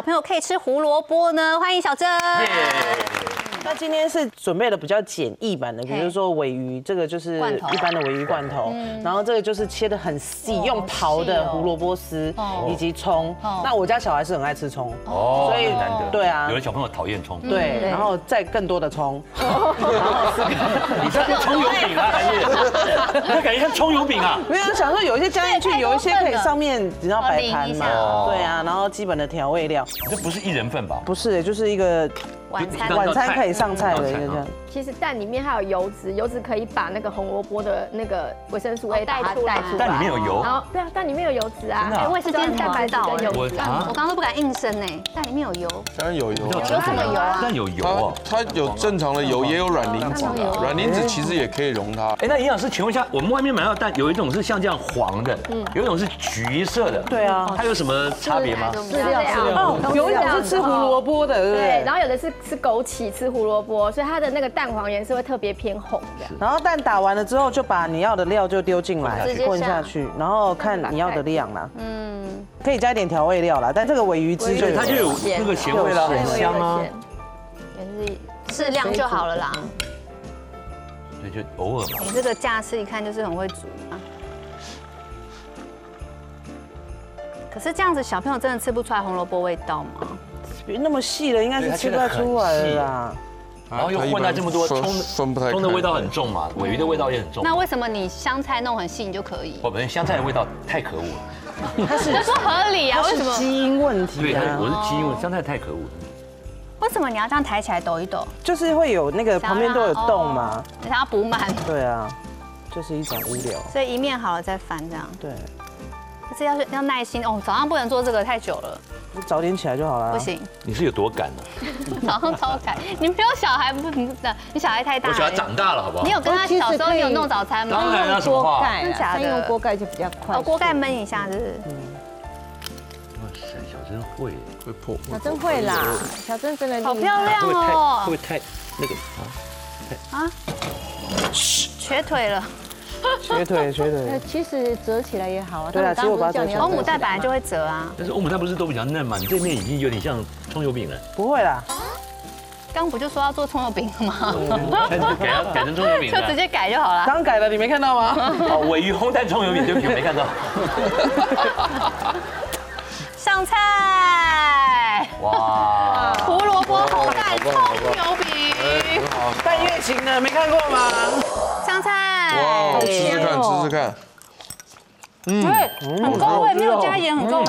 小朋友可以吃胡萝卜呢？欢迎小珍。那今天是准备的比较简易版的，比如说尾鱼，这个就是一般的尾鱼罐头，然后这个就是切的很细，用刨的胡萝卜丝以及葱。那我家小孩是很爱吃葱，哦，所以很难得。对啊。有的小朋友讨厌葱。对，然后再更多的葱，你这是葱油饼啊，还是？那感觉像葱油饼啊。没有想说有一些加进去，有一些可以上面你知道摆盘嘛。对啊，然后基本的调味料，这不是一人份吧？不是，就是一个晚餐晚餐可以上菜的一个这样。其实蛋里面还有油脂，油脂可以把那个红萝卜的那个维生素 A 带出来。带出来。蛋里面有油？然后对啊，蛋里面有油脂啊。真的啊？哎我也是今天才蛋白质知道跟油脂啊。我啊？我刚刚都不敢应声呢，蛋里面有油，当然有油啊。有什么油啊？蛋有油它哦。它有正常的油，也有软磷脂的，软磷脂其实也可以溶它。哎，那营养师，请问一下，我们外面买到蛋有一种是像这样黄的，嗯。有一种是橘色的，对啊。它有什么差别吗？饲料哦，有一种。是吃胡萝卜的，对？然后有的是吃枸杞、吃胡萝卜，所以它的那个蛋黄颜色会特别偏红的。然后蛋打完了之后，就把你要的料就丢进来混下去，然后看你要的量啦。嗯，可以加一点调味料啦，但这个尾鱼汁就，它就有那个咸味啦，很香啊。也是适量就好了啦。对，就偶尔嘛。你这个架势一看就是很会煮啊。可是这样子，小朋友真的吃不出来红萝卜味道吗？那么细了，应该是吃不太出来的啦。然后又混在这么多葱分不太开葱的味道很重嘛，尾鱼的味道也很重。那为什么你香菜弄很细你就可以？我本身香菜的味道太可恶了，它是不合理啊！为什么？基因问对，题啊它我，是基因味，香菜太可恶了。为什么你要这样抬起来抖一抖？就是会有那个旁边都有洞嘛。你想要补满，对啊，就是一种无聊。所以一面好了再翻这样。对，可是要要耐心哦，早上不能做这个太久了，就早点起来就好了。不。行，你是有多赶呢？早上超赶。你没有小孩不你小孩太大。我小孩长大了，好不好你？有跟他小时候你有弄早餐吗？当然啊，什么话？盖真的假的用锅盖就比较快。哦，锅盖焖一下，是不是？哇塞，小珍会，会破。小珍会啦，小珍真的好漂亮哦会不！会太那个啊啊？瘸腿了。瘸腿，瘸呃腿。其实折起来也好啊。对啊但我刚刚不是叫你要其实我把它折起来欧姆蛋本来就会折啊，但是欧姆蛋不是都比较嫩嘛？你这面已经有点像葱油饼了，不会啦，刚不就说要做葱油饼了吗？改改改成葱油饼了就直。接改就好了。刚改的你没看到吗？哦，尾鱼烘蛋葱油饼，对不起，我没看到。上菜，哇，胡萝卜红蛋葱油饼，半月琴的没看过吗？上菜。哇，试试看，试试看。嗯，很够味，没有加盐，很够味。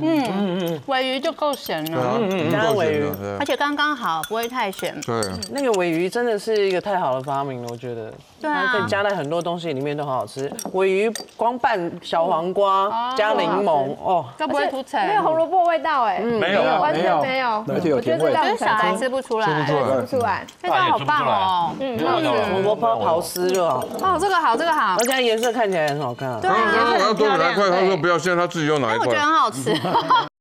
嗯嗯，尾鱼就够咸了，加尾鱼而且刚刚好，不会太咸。对，那个尾鱼真的是一个太好的发明了，我觉得。对啊它可以加在很多东西里面都很好吃。尾鱼光拌小黄瓜加柠檬，哦，都不会涂层。没有红萝卜味道哎，没有啊，完全没有。而且有甜味我觉得就是小孩吃不出来，吃不出来吃不出来。这道好棒哦。嗯，胡萝卜刨丝就好，哦，这个好，这个好而。且它颜色看起来很好看啊。对颜色很漂亮。多给他快，他说不要，现在他自己又拿一块因为我觉得。很好吃。